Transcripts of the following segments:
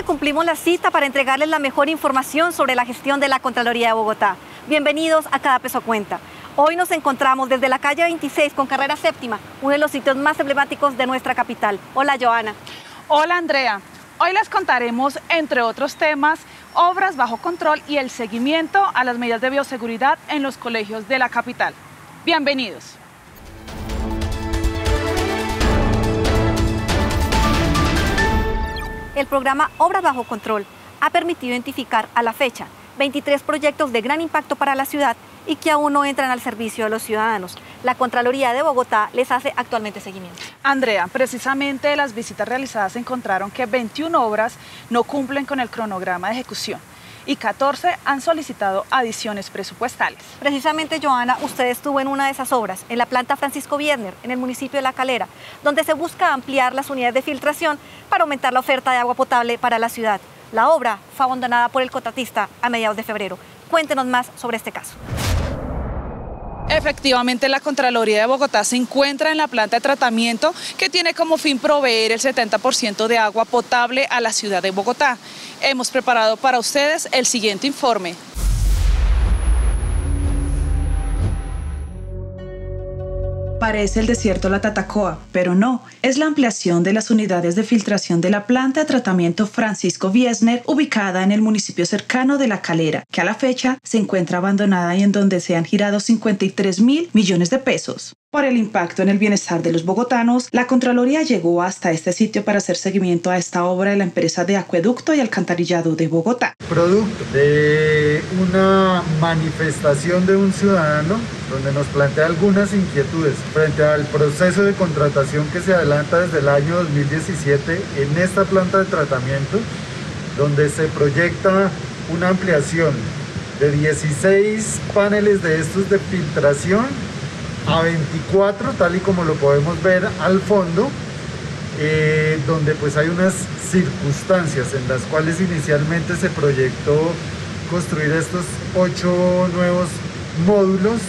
Cumplimos la cita para entregarles la mejor información sobre la gestión de la Contraloría de Bogotá. Bienvenidos a Cada Peso Cuenta. Hoy nos encontramos desde la calle 26 con carrera séptima, uno de los sitios más emblemáticos de nuestra capital. Hola, Joana. Hola, Andrea. Hoy les contaremos, entre otros temas, obras bajo control y el seguimiento a las medidas de bioseguridad en los colegios de la capital. Bienvenidos. El programa Obras bajo control ha permitido identificar a la fecha 23 proyectos de gran impacto para la ciudad y que aún no entran al servicio de los ciudadanos. La Contraloría de Bogotá les hace actualmente seguimiento. Andrea, precisamente las visitas realizadas encontraron que 21 obras no cumplen con el cronograma de ejecución y 14 han solicitado adiciones presupuestales. Precisamente, Joana, usted estuvo en una de esas obras, en la planta Francisco Vierner, en el municipio de La Calera, donde se busca ampliar las unidades de filtración para aumentar la oferta de agua potable para la ciudad. La obra fue abandonada por el contratista a mediados de febrero. Cuéntenos más sobre este caso. Efectivamente, la Contraloría de Bogotá se encuentra en la planta de tratamiento que tiene como fin proveer el 70% de agua potable a la ciudad de Bogotá. Hemos preparado para ustedes el siguiente informe. Parece el desierto La Tatacoa, pero no, es la ampliación de las unidades de filtración de la planta de tratamiento Francisco Wiesner, ubicada en el municipio cercano de La Calera, que a la fecha se encuentra abandonada y en donde se han girado 53 mil millones de pesos. Por el impacto en el bienestar de los bogotanos, la Contraloría llegó hasta este sitio para hacer seguimiento a esta obra de la empresa de acueducto y alcantarillado de Bogotá. Producto de una manifestación de un ciudadano donde nos plantea algunas inquietudes frente al proceso de contratación que se adelanta desde el año 2017 en esta planta de tratamiento, donde se proyecta una ampliación de 16 paneles de estos de filtración a 24, tal y como lo podemos ver al fondo, eh, donde pues hay unas circunstancias en las cuales inicialmente se proyectó construir estos ocho nuevos módulos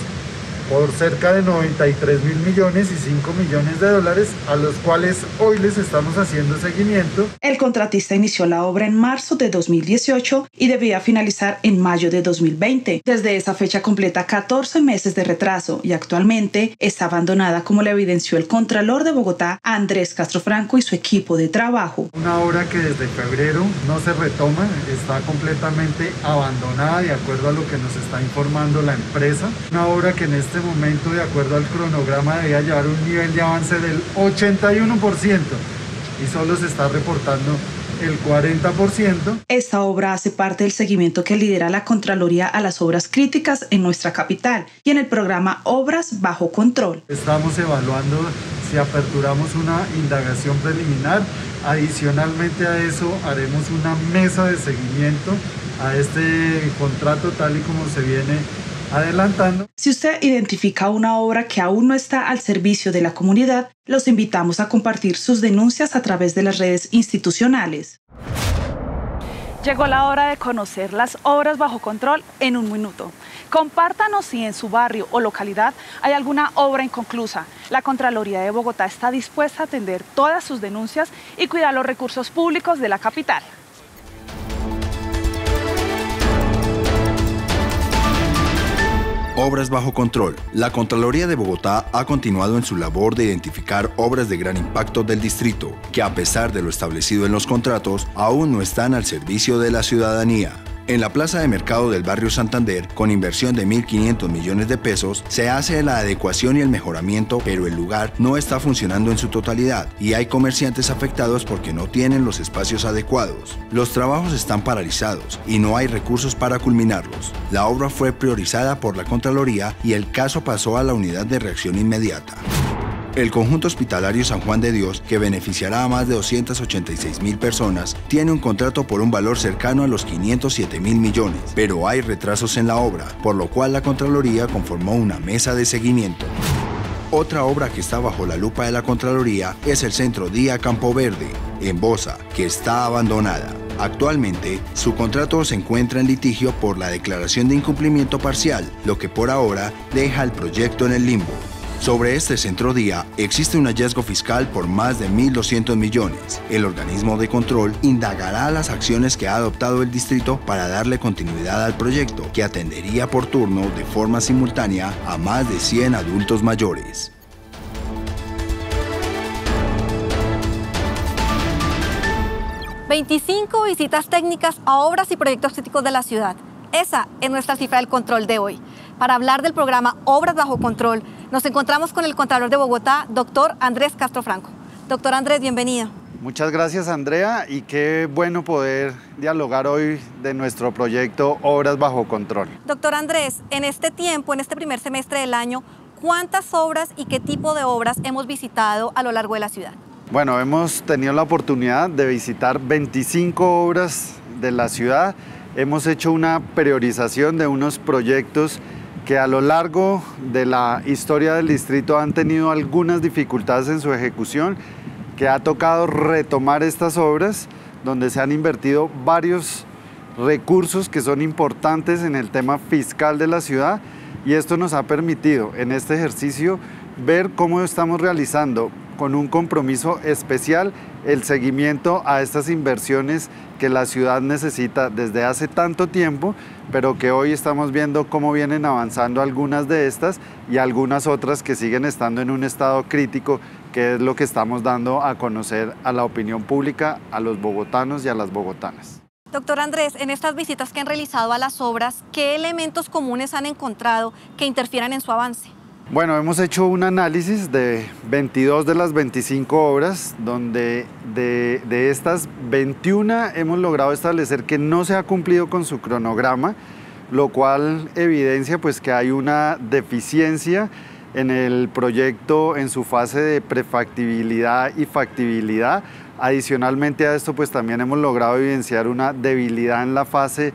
por cerca de 93 mil millones y 5 millones de dólares, a los cuales hoy les estamos haciendo seguimiento. El contratista inició la obra en marzo de 2018 y debía finalizar en mayo de 2020. Desde esa fecha completa 14 meses de retraso y actualmente está abandonada como le evidenció el Contralor de Bogotá, Andrés Castro Franco y su equipo de trabajo. Una obra que desde febrero no se retoma, está completamente abandonada de acuerdo a lo que nos está informando la empresa. Una obra que en este momento, de acuerdo al cronograma, debía llevar un nivel de avance del 81% y solo se está reportando el 40%. Esta obra hace parte del seguimiento que lidera la Contraloría a las obras críticas en nuestra capital y en el programa Obras Bajo Control. Estamos evaluando si aperturamos una indagación preliminar. Adicionalmente a eso haremos una mesa de seguimiento a este contrato tal y como se viene adelantando. Si usted identifica una obra que aún no está al servicio de la comunidad, los invitamos a compartir sus denuncias a través de las redes institucionales. Llegó la hora de conocer las obras bajo control en un minuto. Compártanos si en su barrio o localidad hay alguna obra inconclusa. La Contraloría de Bogotá está dispuesta a atender todas sus denuncias y cuidar los recursos públicos de la capital. Obras bajo control. La Contraloría de Bogotá ha continuado en su labor de identificar obras de gran impacto del distrito, que a pesar de lo establecido en los contratos, aún no están al servicio de la ciudadanía. En la plaza de mercado del barrio Santander, con inversión de 1.500 millones de pesos, se hace la adecuación y el mejoramiento, pero el lugar no está funcionando en su totalidad y hay comerciantes afectados porque no tienen los espacios adecuados. Los trabajos están paralizados y no hay recursos para culminarlos. La obra fue priorizada por la Contraloría y el caso pasó a la unidad de reacción inmediata. El conjunto hospitalario San Juan de Dios, que beneficiará a más de 286 mil personas, tiene un contrato por un valor cercano a los 507 mil millones, pero hay retrasos en la obra, por lo cual la Contraloría conformó una mesa de seguimiento. Otra obra que está bajo la lupa de la Contraloría es el Centro Día Campo Verde, en Bosa, que está abandonada. Actualmente, su contrato se encuentra en litigio por la declaración de incumplimiento parcial, lo que por ahora deja el proyecto en el limbo. Sobre este centro día existe un hallazgo fiscal por más de 1.200 millones. El organismo de control indagará las acciones que ha adoptado el distrito para darle continuidad al proyecto, que atendería por turno de forma simultánea a más de 100 adultos mayores. 25 visitas técnicas a obras y proyectos críticos de la ciudad. Esa es nuestra cifra del control de hoy. Para hablar del programa Obras Bajo Control, nos encontramos con el Contralor de Bogotá, doctor Andrés Castro Franco. Doctor Andrés, bienvenido. Muchas gracias Andrea y qué bueno poder dialogar hoy de nuestro proyecto Obras Bajo Control. Doctor Andrés, en este tiempo, en este primer semestre del año, ¿cuántas obras y qué tipo de obras hemos visitado a lo largo de la ciudad? Bueno, hemos tenido la oportunidad de visitar 25 obras de la ciudad. Hemos hecho una priorización de unos proyectos que a lo largo de la historia del distrito han tenido algunas dificultades en su ejecución, que ha tocado retomar estas obras donde se han invertido varios recursos que son importantes en el tema fiscal de la ciudad y esto nos ha permitido en este ejercicio ver cómo estamos realizando con un compromiso especial el seguimiento a estas inversiones que la ciudad necesita desde hace tanto tiempo, pero que hoy estamos viendo cómo vienen avanzando algunas de estas y algunas otras que siguen estando en un estado crítico, que es lo que estamos dando a conocer a la opinión pública, a los bogotanos y a las bogotanas. Doctor Andrés, en estas visitas que han realizado a las obras, ¿qué elementos comunes han encontrado que interfieran en su avance? Bueno, hemos hecho un análisis de 22 de las 25 obras, donde de, de, estas 21 hemos logrado establecer que no se ha cumplido con su cronograma, lo cual evidencia pues que hay una deficiencia en el proyecto en su fase de prefactibilidad y factibilidad. Adicionalmente a esto pues también hemos logrado evidenciar una debilidad en la fase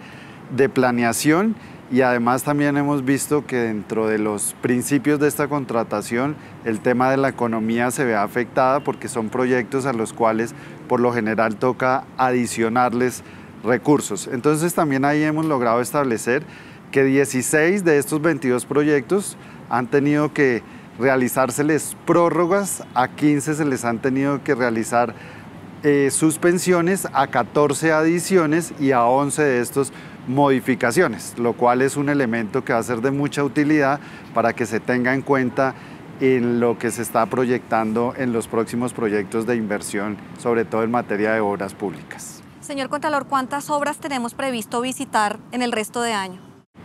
de planeación y además también hemos visto que dentro de los principios de esta contratación el tema de la economía se ve afectada porque son proyectos a los cuales por lo general toca adicionarles recursos. Entonces también ahí hemos logrado establecer que 16 de estos 22 proyectos han tenido que realizárseles prórrogas, a 15 se les han tenido que realizar eh, suspensiones, a 14 adiciones y a 11 de estos modificaciones, lo cual es un elemento que va a ser de mucha utilidad para que se tenga en cuenta en lo que se está proyectando en los próximos proyectos de inversión, sobre todo en materia de obras públicas. Señor Contralor, ¿cuántas obras tenemos previsto visitar en el resto de año?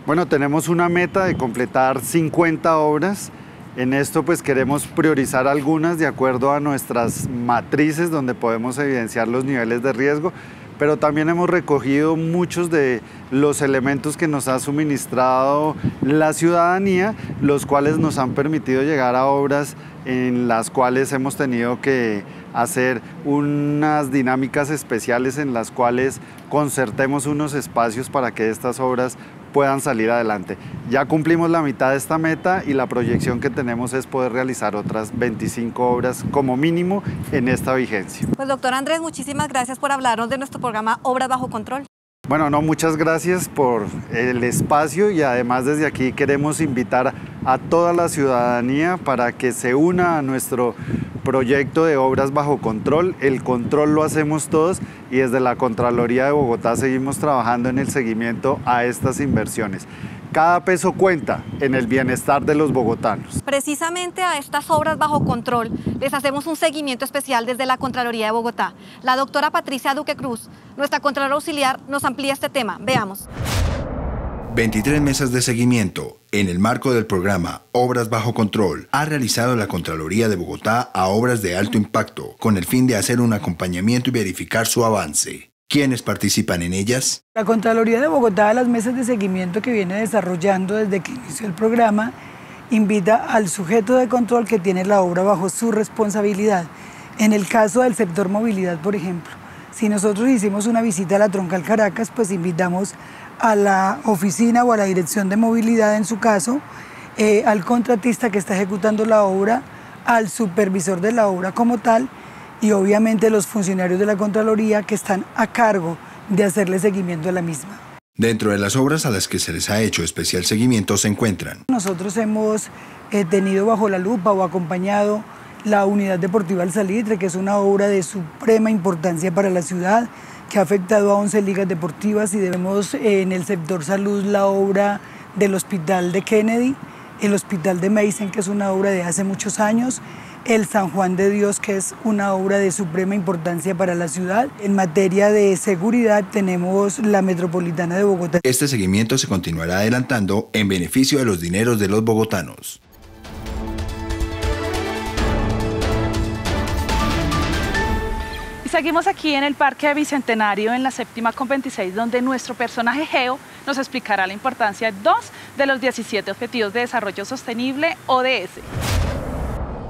Bueno, tenemos una meta de completar 50 obras. En esto pues queremos priorizar algunas de acuerdo a nuestras matrices donde podemos evidenciar los niveles de riesgo, pero también hemos recogido muchos de los elementos que nos ha suministrado la ciudadanía, los cuales nos han permitido llegar a obras en las cuales hemos tenido que hacer unas dinámicas especiales en las cuales concertemos unos espacios para que estas obras puedan salir adelante. Ya cumplimos la mitad de esta meta y la proyección que tenemos es poder realizar otras 25 obras como mínimo en esta vigencia. Pues doctor Andrés, muchísimas gracias por hablarnos de nuestro programa Obras Bajo Control. Bueno, no, muchas gracias por el espacio y además desde aquí queremos invitar a toda la ciudadanía para que se una a nuestro proyecto de obras bajo control. El control lo hacemos todos y desde la Contraloría de Bogotá seguimos trabajando en el seguimiento a estas inversiones. Cada peso cuenta en el bienestar de los bogotanos. Precisamente a estas obras bajo control les hacemos un seguimiento especial desde la Contraloría de Bogotá. La doctora Patricia Duque Cruz, nuestra Contralora Auxiliar, nos amplía este tema. Veamos. 23 mesas de seguimiento en el marco del programa Obras bajo control ha realizado la Contraloría de Bogotá a obras de alto impacto con el fin de hacer un acompañamiento y verificar su avance. ¿Quiénes participan en ellas? La Contraloría de Bogotá, las mesas de seguimiento que viene desarrollando desde que inició el programa, invita al sujeto de control que tiene la obra bajo su responsabilidad. En el caso del sector movilidad, por ejemplo, si nosotros hicimos una visita a la Troncal Caracas, pues invitamos a la oficina o a la dirección de movilidad, en su caso, eh, al contratista que está ejecutando la obra, al supervisor de la obra como tal, y obviamente los funcionarios de la Contraloría que están a cargo de hacerle seguimiento a la misma. Dentro de las obras a las que se les ha hecho especial seguimiento se encuentran. Nosotros hemos eh, tenido bajo la lupa o acompañado la Unidad Deportiva El Salitre, que es una obra de suprema importancia para la ciudad, que ha afectado a 11 ligas deportivas y debemos eh, en el sector salud la obra del Hospital de Kennedy, el Hospital de Mason, que es una obra de hace muchos años, el San Juan de Dios, que es una obra de suprema importancia para la ciudad. En materia de seguridad tenemos la Metropolitana de Bogotá. Este seguimiento se continuará adelantando en beneficio de los dineros de los bogotanos. Seguimos aquí en el Parque Bicentenario en la séptima con 26, donde nuestro personaje Geo nos explicará la importancia de dos de los 17 Objetivos de Desarrollo Sostenible ODS.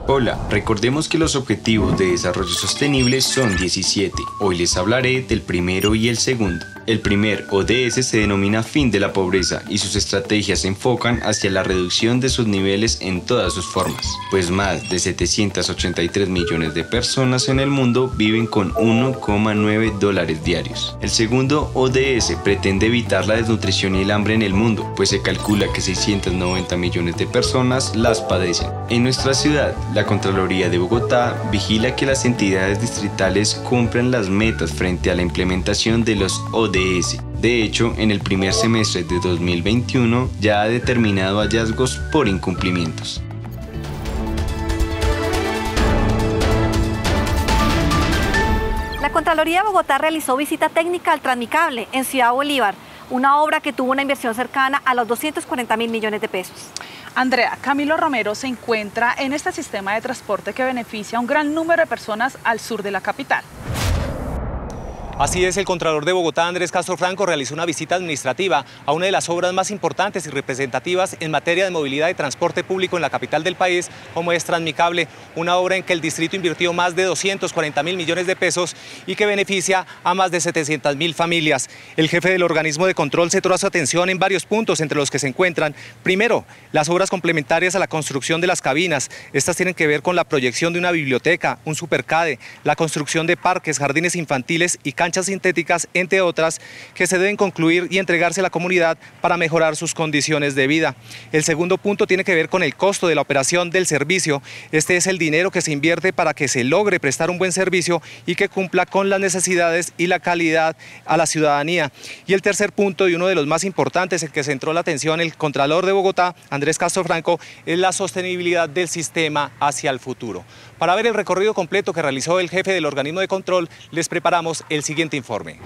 Hola, recordemos que los Objetivos de Desarrollo Sostenible son 17. Hoy les hablaré del primero y el segundo. El primer ODS se denomina fin de la pobreza y sus estrategias se enfocan hacia la reducción de sus niveles en todas sus formas, pues más de 783 millones de personas en el mundo viven con 1,9 dólares diarios. El segundo ODS pretende evitar la desnutrición y el hambre en el mundo, pues se calcula que 690 millones de personas las padecen. En nuestra ciudad, la Contraloría de Bogotá vigila que las entidades distritales cumplan las metas frente a la implementación de los ODS de hecho, en el primer semestre de 2021 ya ha determinado hallazgos por incumplimientos. La Contraloría de Bogotá realizó visita técnica al Transmicable en Ciudad Bolívar, una obra que tuvo una inversión cercana a los 240 mil millones de pesos. Andrea, Camilo Romero se encuentra en este sistema de transporte que beneficia a un gran número de personas al sur de la capital. Así es, el Contralor de Bogotá, Andrés Castro Franco, realizó una visita administrativa a una de las obras más importantes y representativas en materia de movilidad y transporte público en la capital del país, como es Transmicable, una obra en que el distrito invirtió más de 240 mil millones de pesos y que beneficia a más de 700 mil familias. El jefe del organismo de control centró su atención en varios puntos, entre los que se encuentran, primero, las obras complementarias a la construcción de las cabinas. Estas tienen que ver con la proyección de una biblioteca, un supercade, la construcción de parques, jardines infantiles y canchas sintéticas, entre otras, que se deben concluir y entregarse a la comunidad para mejorar sus condiciones de vida. El segundo punto tiene que ver con el costo de la operación del servicio. Este es el dinero que se invierte para que se logre prestar un buen servicio y que cumpla con las necesidades y la calidad a la ciudadanía. Y el tercer punto, y uno de los más importantes, el que centró la atención el Contralor de Bogotá, Andrés Castro Franco, es la sostenibilidad del sistema hacia el futuro. Para ver el recorrido completo que realizó el jefe del organismo de control, les preparamos el siguiente informe.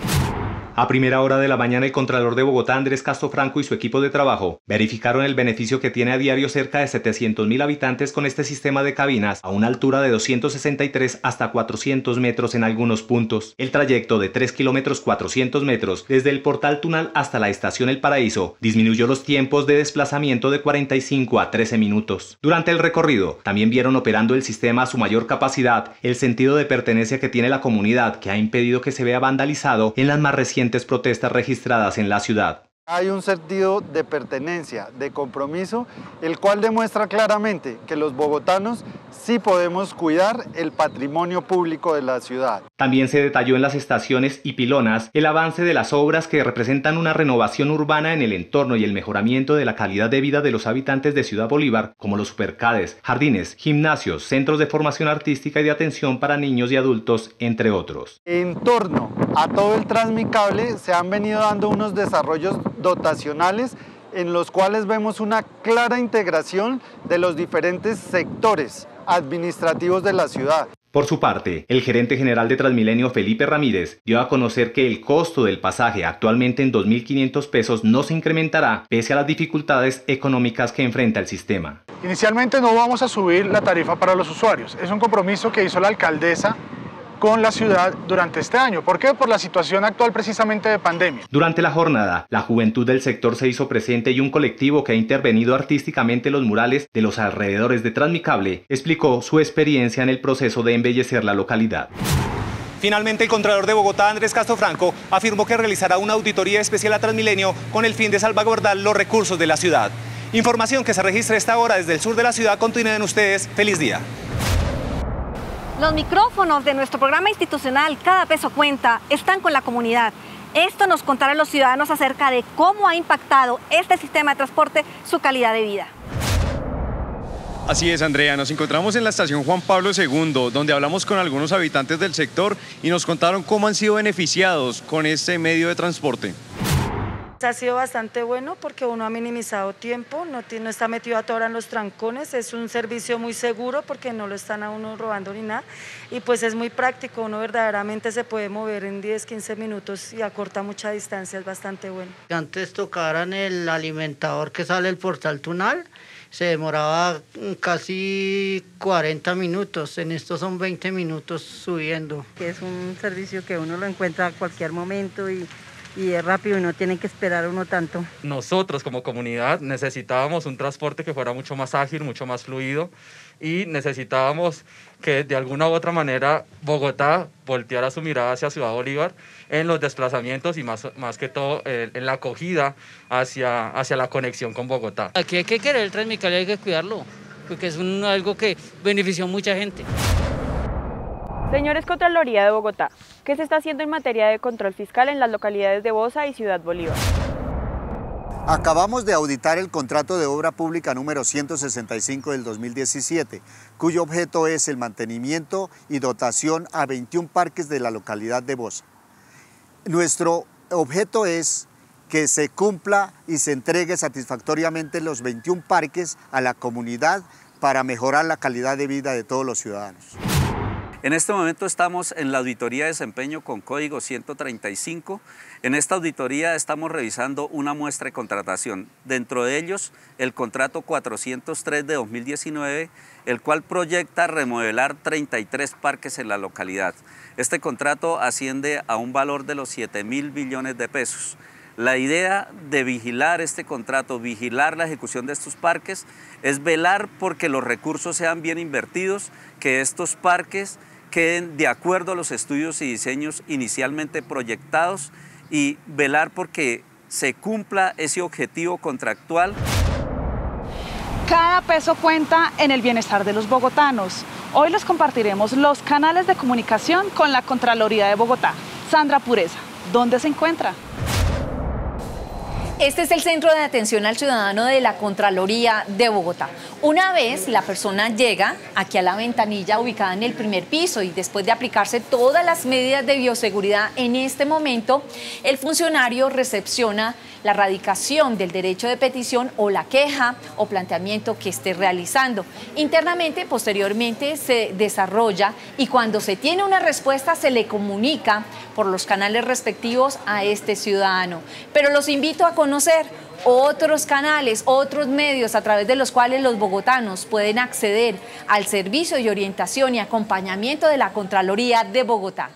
A primera hora de la mañana, el Contralor de Bogotá, Andrés Castro Franco, y su equipo de trabajo verificaron el beneficio que tiene a diario cerca de 700.000 habitantes con este sistema de cabinas a una altura de 263 hasta 400 metros en algunos puntos. El trayecto de 3 kilómetros 400 metros desde el portal Tunal hasta la estación El Paraíso disminuyó los tiempos de desplazamiento de 45 a 13 minutos. Durante el recorrido, también vieron operando el sistema a su mayor capacidad, el sentido de pertenencia que tiene la comunidad que ha impedido que se vea vandalizado en las más recientes protestas registradas en la ciudad. Hay un sentido de pertenencia, de compromiso, el cual demuestra claramente que los bogotanos sí podemos cuidar el patrimonio público de la ciudad. También se detalló en las estaciones y pilonas el avance de las obras que representan una renovación urbana en el entorno y el mejoramiento de la calidad de vida de los habitantes de Ciudad Bolívar, como los supercades, jardines, gimnasios, centros de formación artística y de atención para niños y adultos, entre otros. En torno a todo el Transmicable se han venido dando unos desarrollos dotacionales en los cuales vemos una clara integración de los diferentes sectores administrativos de la ciudad. Por su parte, el gerente general de Transmilenio Felipe Ramírez dio a conocer que el costo del pasaje actualmente en 2.500 pesos no se incrementará pese a las dificultades económicas que enfrenta el sistema. Inicialmente no vamos a subir la tarifa para los usuarios. Es un compromiso que hizo la alcaldesa con la ciudad durante este año. ¿Por qué? Por la situación actual precisamente de pandemia. Durante la jornada, la juventud del sector se hizo presente y un colectivo que ha intervenido artísticamente en los murales de los alrededores de Transmicable explicó su experiencia en el proceso de embellecer la localidad. Finalmente, el Contralor de Bogotá, Andrés Castro Franco, afirmó que realizará una auditoría especial a Transmilenio con el fin de salvaguardar los recursos de la ciudad. Información que se registra a esta hora desde el sur de la ciudad. Continúen ustedes. Feliz día. Los micrófonos de nuestro programa institucional Cada Peso Cuenta están con la comunidad. Esto nos contará a los ciudadanos acerca de cómo ha impactado este sistema de transporte su calidad de vida. Así es, Andrea. Nos encontramos en la estación Juan Pablo II, donde hablamos con algunos habitantes del sector y nos contaron cómo han sido beneficiados con este medio de transporte. Ha sido bastante bueno porque uno ha minimizado tiempo, no, no está metido a toda hora en los trancones, es un servicio muy seguro porque no lo están a uno robando ni nada y pues es muy práctico, uno verdaderamente se puede mover en 10, 15 minutos y acorta mucha distancia, es bastante bueno. Antes tocaran el alimentador que sale el portal Tunal, se demoraba casi 40 minutos, en esto son 20 minutos subiendo. Es un servicio que uno lo encuentra a cualquier momento y y es rápido y no tienen que esperar uno tanto. Nosotros como comunidad necesitábamos un transporte que fuera mucho más ágil, mucho más fluido y necesitábamos que de alguna u otra manera Bogotá volteara su mirada hacia Ciudad Bolívar en los desplazamientos y más, más que todo eh, en la acogida hacia, hacia la conexión con Bogotá. Aquí hay que querer el Transmical hay que cuidarlo, porque es algo que benefició a mucha gente. Señores Contraloría de Bogotá, ¿qué se está haciendo en materia de control fiscal en las localidades de Bosa y Ciudad Bolívar? Acabamos de auditar el contrato de obra pública número 165 del 2017, cuyo objeto es el mantenimiento y dotación a 21 parques de la localidad de Bosa. Nuestro objeto es que se cumpla y se entregue satisfactoriamente los 21 parques a la comunidad para mejorar la calidad de vida de todos los ciudadanos. En este momento estamos en la auditoría de desempeño con código 135. En esta auditoría estamos revisando una muestra de contratación. Dentro de ellos, el contrato 403 de 2019, el cual proyecta remodelar 33 parques en la localidad. Este contrato asciende a un valor de los 7 mil billones de pesos. La idea de vigilar este contrato, vigilar la ejecución de estos parques, es velar porque los recursos sean bien invertidos, que estos parques queden de acuerdo a los estudios y diseños inicialmente proyectados y velar porque se cumpla ese objetivo contractual. Cada peso cuenta en el bienestar de los bogotanos. Hoy les compartiremos los canales de comunicación con la Contraloría de Bogotá. Sandra Pureza, ¿dónde se encuentra? Este es el centro de atención al ciudadano de la Contraloría de Bogotá. Una vez la persona llega aquí a la ventanilla ubicada en el primer piso y después de aplicarse todas las medidas de bioseguridad en este momento, el funcionario recepciona la radicación del derecho de petición o la queja o planteamiento que esté realizando. Internamente, posteriormente, se desarrolla y cuando se tiene una respuesta se le comunica por los canales respectivos a este ciudadano. Pero los invito a conocer otros canales, otros medios a través de los cuales los bogotanos pueden acceder al servicio de orientación y acompañamiento de la Contraloría de Bogotá.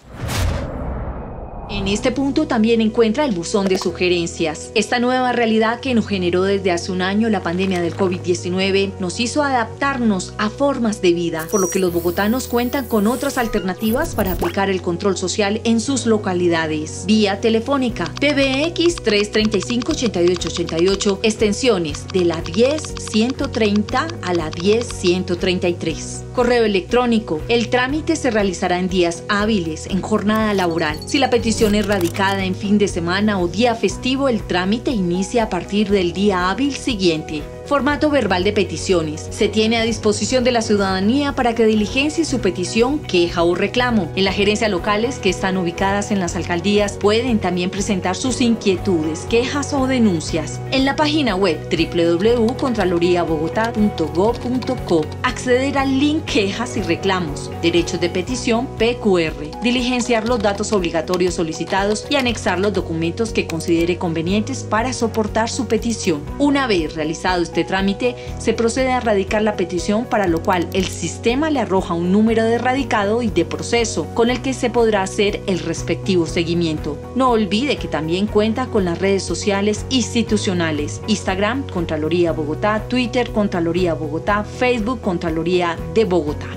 En este punto también encuentra el buzón de sugerencias. Esta nueva realidad que nos generó desde hace un año la pandemia del COVID-19 nos hizo adaptarnos a formas de vida, por lo que los bogotanos cuentan con otras alternativas para aplicar el control social en sus localidades. Vía telefónica PBX 335 8888 extensiones de la 10 130 a la 10 133. Correo electrónico. El trámite se realizará en días hábiles, en jornada laboral. Si la petición es radicada en fin de semana o día festivo, el trámite inicia a partir del día hábil siguiente. Formato verbal de peticiones. Se tiene a disposición de la ciudadanía para que diligencie su petición, queja o reclamo. En las gerencias locales que están ubicadas en las alcaldías pueden también presentar sus inquietudes, quejas o denuncias. En la página web www.contraloriabogotá.gov.co acceder al link quejas y reclamos, derechos de petición PQR, diligenciar los datos obligatorios solicitados y anexar los documentos que considere convenientes para soportar su petición. Una vez realizado este trámite, se procede a radicar la petición para lo cual el sistema le arroja un número de radicado y de proceso con el que se podrá hacer el respectivo seguimiento. No olvide que también cuenta con las redes sociales institucionales, Instagram Contraloría Bogotá, Twitter Contraloría Bogotá, Facebook Contraloría de Bogotá.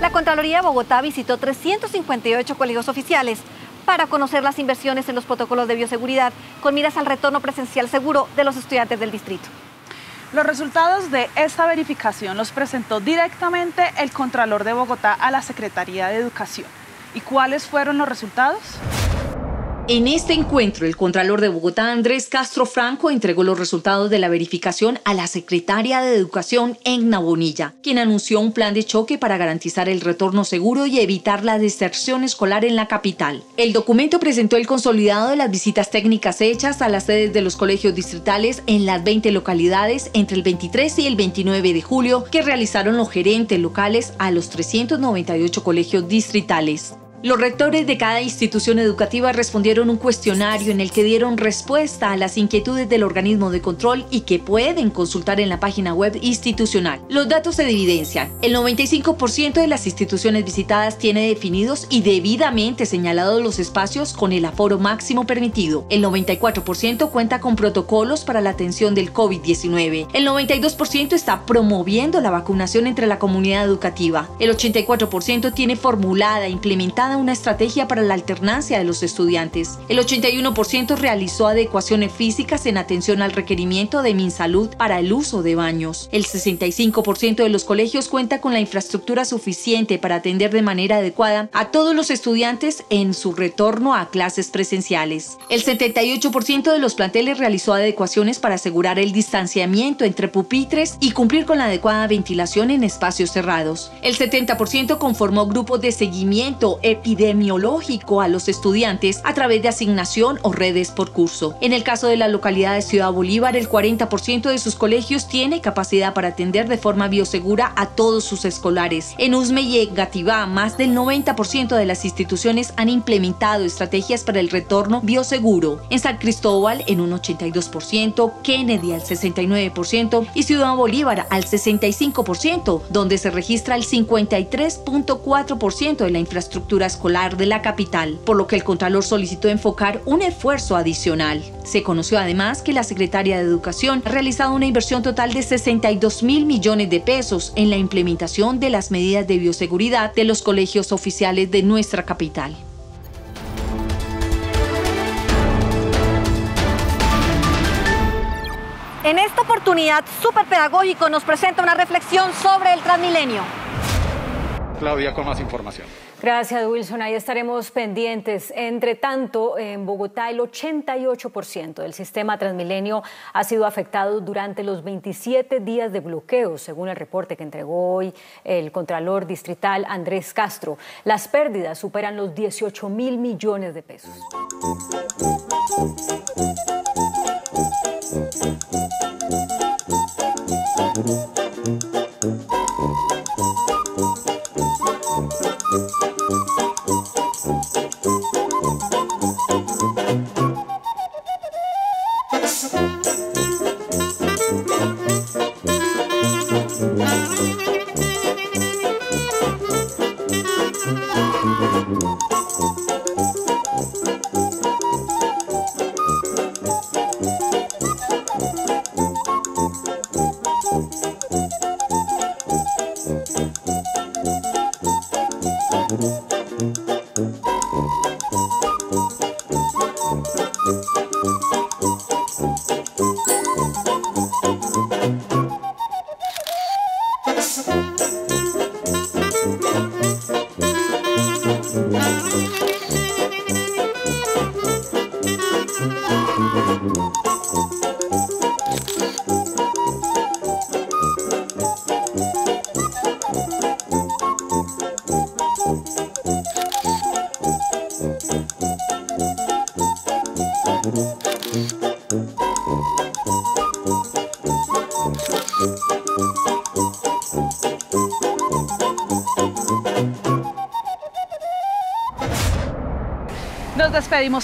La Contraloría de Bogotá visitó 358 colegios oficiales para conocer las inversiones en los protocolos de bioseguridad con miras al retorno presencial seguro de los estudiantes del distrito. Los resultados de esta verificación los presentó directamente el Contralor de Bogotá a la Secretaría de Educación. ¿Y cuáles fueron los resultados? En este encuentro, el Contralor de Bogotá, Andrés Castro Franco, entregó los resultados de la verificación a la Secretaria de Educación, Egna Bonilla, quien anunció un plan de choque para garantizar el retorno seguro y evitar la deserción escolar en la capital. El documento presentó el consolidado de las visitas técnicas hechas a las sedes de los colegios distritales en las 20 localidades entre el 23 y el 29 de julio que realizaron los gerentes locales a los 398 colegios distritales. Los rectores de cada institución educativa respondieron un cuestionario en el que dieron respuesta a las inquietudes del organismo de control y que pueden consultar en la página web institucional. Los datos se evidencian. El 95% de las instituciones visitadas tiene definidos y debidamente señalados los espacios con el aforo máximo permitido. El 94% cuenta con protocolos para la atención del COVID-19. El 92% está promoviendo la vacunación entre la comunidad educativa. El 84% tiene formulada e implementada una estrategia para la alternancia de los estudiantes. El 81% realizó adecuaciones físicas en atención al requerimiento de MinSalud para el uso de baños. El 65% de los colegios cuenta con la infraestructura suficiente para atender de manera adecuada a todos los estudiantes en su retorno a clases presenciales. El 78% de los planteles realizó adecuaciones para asegurar el distanciamiento entre pupitres y cumplir con la adecuada ventilación en espacios cerrados. El 70% conformó grupos de seguimiento epidemiológico a los estudiantes a través de asignación o redes por curso. En el caso de la localidad de Ciudad Bolívar, el 40% de sus colegios tiene capacidad para atender de forma biosegura a todos sus escolares. En Usme y Gativá, más del 90% de las instituciones han implementado estrategias para el retorno bioseguro. En San Cristóbal, en un 82%, Kennedy al 69% y Ciudad Bolívar al 65%, donde se registra el 53.4% de la infraestructura escolar de la capital, por lo que el Contralor solicitó enfocar un esfuerzo adicional. Se conoció además que la Secretaria de Educación ha realizado una inversión total de 62 mil millones de pesos en la implementación de las medidas de bioseguridad de los colegios oficiales de nuestra capital. En esta oportunidad, Super Pedagógico nos presenta una reflexión sobre el Transmilenio. Claudia con más información. Gracias, Wilson. Ahí estaremos pendientes. Entre tanto, en Bogotá, el 88% del sistema Transmilenio ha sido afectado durante los 27 días de bloqueo, según el reporte que entregó hoy el Contralor Distrital Andrés Castro. Las pérdidas superan los 18 mil millones de pesos.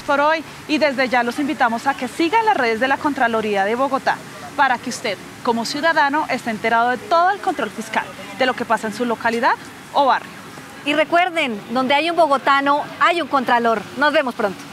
Por hoy y desde ya los invitamos a que sigan las redes de la Contraloría de Bogotá para que usted, como ciudadano, esté enterado de todo el control fiscal, de lo que pasa en su localidad o barrio. Y recuerden, donde hay un bogotano, hay un contralor. Nos vemos pronto.